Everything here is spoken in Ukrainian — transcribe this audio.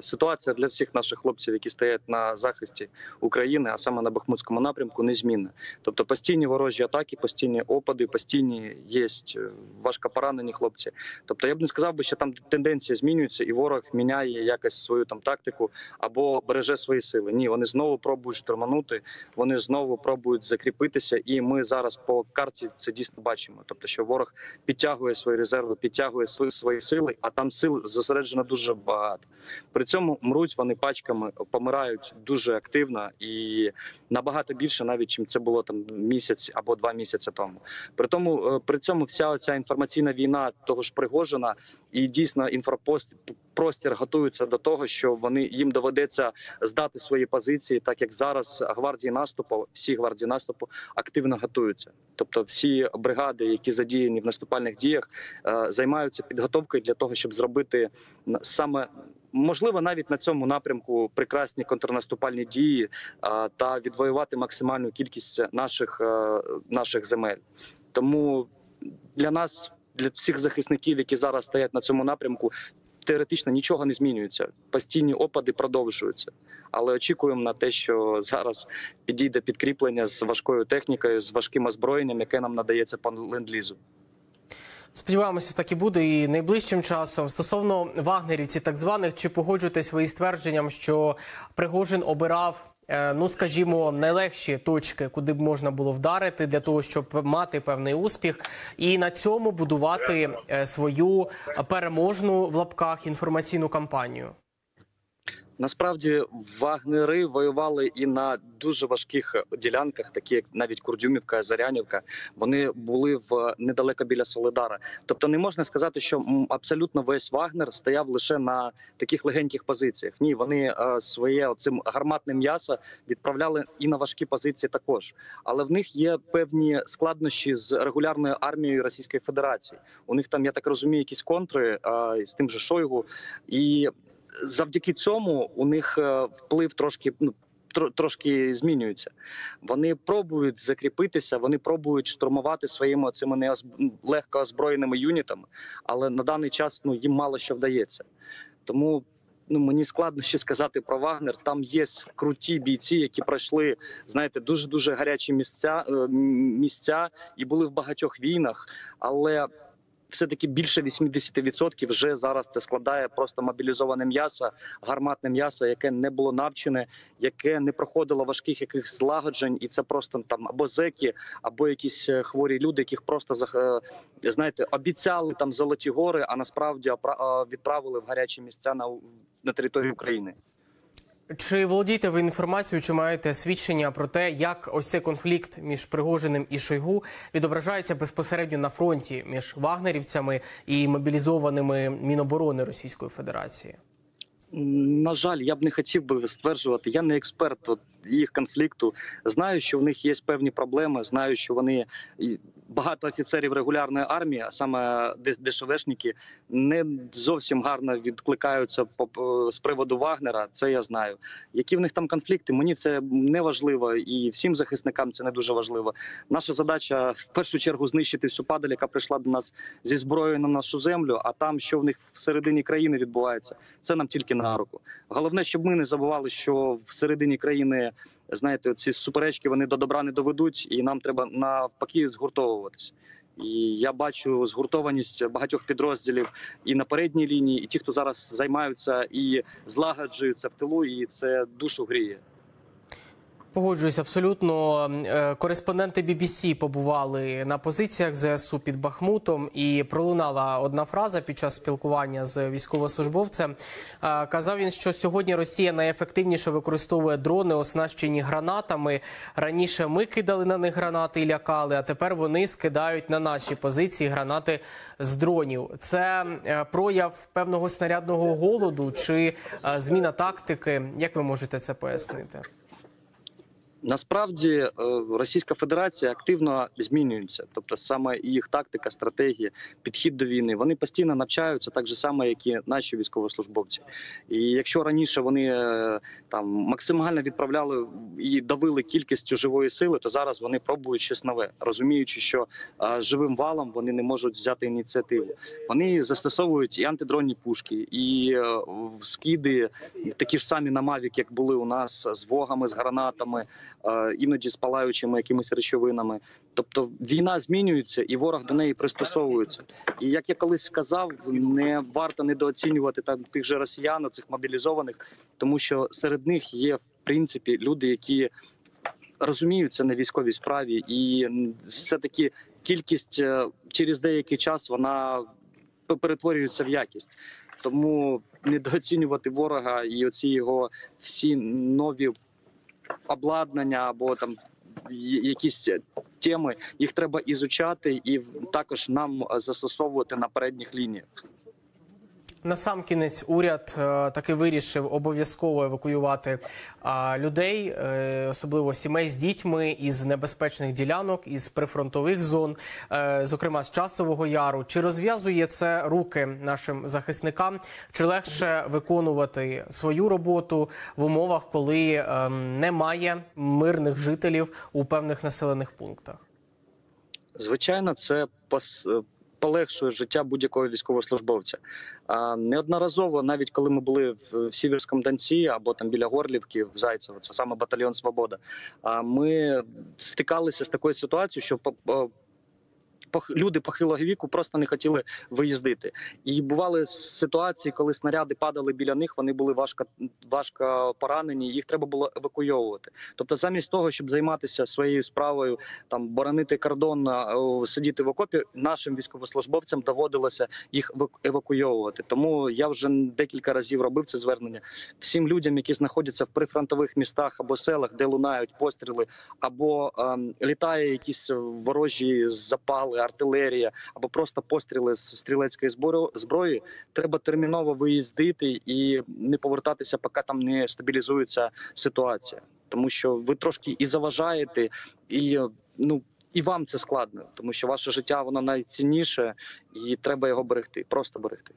Ситуація для всіх наших хлопців, які стоять на захисті України, а саме на Бахмутському напрямку, незмінна. Тобто постійні ворожі атаки, постійні опади, постійні є важко поранені хлопці. Тобто я б не сказав що там тенденція змінюється, і ворог міняє якось свою там тактику або береже свої сили. Ні, вони знову пробують штурманути, вони знову пробують закріпитися, і ми зараз по карті це дійсно бачимо. Тобто, що ворог підтягує свої резерви, підтягує свої свої сили, а там сил зосереджено дуже багато. При цьому мруть вони пачками, помирають дуже активно і набагато більше, навіть чим це було там місяць або два місяці тому. При тому е, при цьому вся ця інформаційна війна того ж Пригожина і дійсно інфрапост простір готується до того, що вони їм доведеться здати свої позиції, так як зараз гвардії наступу, всі гвардії наступу активно готуються. Тобто, всі бригади, які задіяні в наступальних діях, е, займаються підготовкою для того, щоб зробити саме можливо навіть на цьому напрямку прекрасні контрнаступальні дії та відвоювати максимальну кількість наших, а, наших земель. Тому для нас, для всіх захисників, які зараз стоять на цьому напрямку. Теоретично нічого не змінюється, постійні опади продовжуються, але очікуємо на те, що зараз підійде підкріплення з важкою технікою, з важким озброєнням, яке нам надається по ленд-лізу. Сподіваємося, так і буде і найближчим часом. Стосовно вагнерівців, так званих, чи погоджуєтесь ви із твердженням, що Пригожин обирав, е, ну скажімо, найлегші точки, куди б можна було вдарити для того, щоб мати певний успіх, і на цьому будувати е, свою переможну в лапках інформаційну кампанію. Насправді вагнери воювали і на дуже важких ділянках, такі як навіть Курдюмівка, Зарянівка. Вони були в недалеко біля Солидара. Тобто, не можна сказати, що абсолютно весь Вагнер стояв лише на таких легеньких позиціях. Ні, вони е, своє цим гарматне м'ясо відправляли і на важкі позиції також. Але в них є певні складнощі з регулярною армією Російської Федерації. У них там я так розумію, якісь контри е, з тим же Шойгу і завдяки цьому у них е, вплив трошки ну. Трошки змінюється. Вони пробують закріпитися, вони пробують штурмувати своїми цими не легко озброєними юнітами, але на даний час ну їм мало що вдається. Тому ну мені складно ще сказати про Вагнер. Там є круті бійці, які пройшли, знаєте, дуже дуже гарячі місця е, місця і були в багатьох війнах, але все таки більше 80% вже зараз це складає просто мобілізоване м'ясо, гарматне м'ясо, яке не було навчене, яке не проходило важких якихось злагоджень, і це просто там або зеки, або якісь е, хворі люди, яких просто е, знаєте, обіцяли там золоті гори, а насправді відправили в гарячі місця на, на території України. Чи володієте ви інформацією, чи маєте свідчення про те, як ось цей конфлікт між Пригожиним і Шойгу відображається безпосередньо на фронті між вагнерівцями і мобілізованими Міноборони Російської Федерації? На жаль, я б не хотів би стверджувати. Я не експерт от, їх конфлікту. Знаю, що в них є певні проблеми. Знаю, що вони багато офіцерів регулярної армії, а саме ДШВшники, не зовсім гарно відкликаються по з приводу Вагнера. Це я знаю. Які в них там конфлікти? Мені це не важливо, і всім захисникам це не дуже важливо. Наша задача в першу чергу знищити всю падаль, яка прийшла до нас зі зброєю на нашу землю. А там, що в них всередині країни відбувається, це нам тільки на руку. Головне, щоб ми не забували, що всередині країни знаєте, ці суперечки вони до добра не доведуть, і нам треба навпаки згуртовуватися. І я бачу згуртованість багатьох підрозділів і на передній лінії, і ті, хто зараз займаються і злагоджуються в тилу, і це душу гріє. Погоджуюсь абсолютно. Е, кореспонденти BBC побували на позиціях ЗСУ під Бахмутом, і пролунала одна фраза під час спілкування з військовослужбовцем. Е, казав він, що сьогодні Росія найефективніше використовує дрони, оснащені гранатами. Раніше ми кидали на них гранати і лякали, а тепер вони скидають на наші позиції гранати з дронів. Це е, прояв певного снарядного голоду чи зміна тактики. Як ви можете це пояснити? Насправді е, Російська Федерація активно змінюється, тобто саме їх тактика, стратегія, підхід до війни. Вони постійно навчаються так же само, як і наші військовослужбовці. І якщо раніше вони е, там максимально відправляли і давили кількістю живої сили, то зараз вони пробують щось нове, розуміючи, що е, живим валом вони не можуть взяти ініціативу. Вони застосовують і антидронні пушки, і скиди такі ж самі на Мавік, як були у нас з вогами, з гранатами іноді з палаючими якимись речовинами. Тобто війна змінюється, і ворог до неї пристосовується. І як я колись сказав, не варто недооцінювати там тих же росіян, цих мобілізованих, тому що серед них є в принципі люди, які розуміються на військовій справі, і все таки кількість е, через деякий час вона перетворюється в якість. Тому недооцінювати ворога і оці його всі нові обладнання або там якісь теми, їх треба ізучати і також нам е, застосовувати на передніх лініях. Насамкінець уряд е, таки вирішив обов'язково евакуювати а, людей, е, особливо сімей з дітьми із небезпечних ділянок, із прифронтових зон, е, зокрема з часового яру. Чи розв'язує це руки нашим захисникам? Чи легше виконувати свою роботу в умовах, коли е, немає мирних жителів у певних населених пунктах? Звичайно, це е, полегшує життя будь-якого військовослужбовця. А неодноразово, навіть коли ми були в, Сіверському Донці або там біля Горлівки в Зайцево, це саме батальйон Свобода. А ми стикалися з такою ситуацією, що люди похилого віку просто не хотіли виїздити. І бували ситуації, коли снаряди падали біля них, вони були важко, важко поранені, їх треба було евакуйовувати. Тобто, замість того, щоб займатися своєю справою, там боронити кордон, сидіти в окопі, нашим військовослужбовцям доводилося їх еваку- евакуйовувати. Тому я вже декілька разів робив це звернення всім людям, які знаходяться в прифронтових містах або селах, де лунають постріли, або ем, літає якісь ворожі запали, артилерія, або просто постріли з стрілецької зброї. Треба терміново виїздити і не повертатися, поки там не стабілізується ситуація, тому що ви трошки і заважаєте, і ну. І вам це складно, тому що ваше життя воно найцінніше, і треба його берегти, просто берегти.